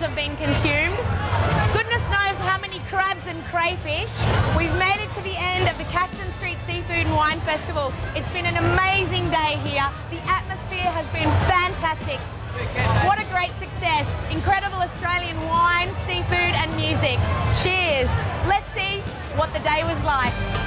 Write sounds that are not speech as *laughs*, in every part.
have been consumed. Goodness knows how many crabs and crayfish. We've made it to the end of the Caxton Street Seafood and Wine Festival. It's been an amazing day here. The atmosphere has been fantastic. What a great success. Incredible Australian wine, seafood and music. Cheers. Let's see what the day was like.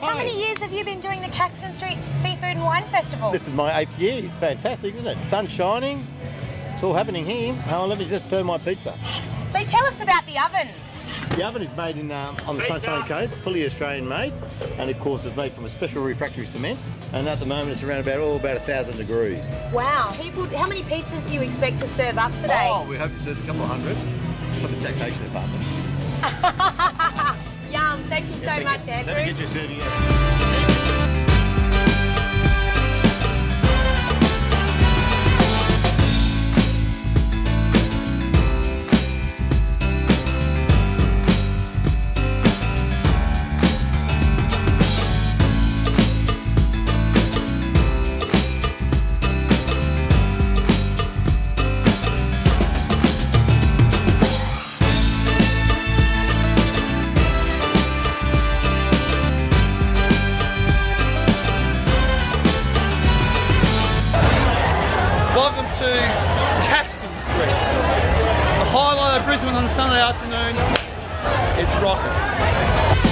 How many years have you been doing the Caxton Street Seafood and Wine Festival? This is my eighth year. It's fantastic, isn't it? Sun's shining. It's all happening here. Now let me just turn my pizza. So tell us about the ovens. The oven is made in um, on the Sunshine Coast, fully Australian made, and of course it's made from a special refractory cement. And at the moment it's around about oh about a thousand degrees. Wow, people, how many pizzas do you expect to serve up today? Oh, we hope to serve a couple of hundred for the taxation department. *laughs* Thank you so much, Andrew. Brisbane on Sunday afternoon. It's rocking.